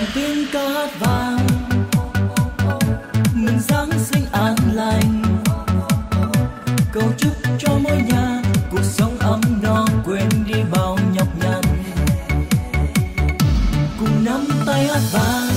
vàng tiếng cát vàng mừng giáng sinh an lành. Cầu chúc cho mỗi nhà cuộc sống ấm no, quên đi bao nhọc nhằn. Cùng nắm tay hát vàng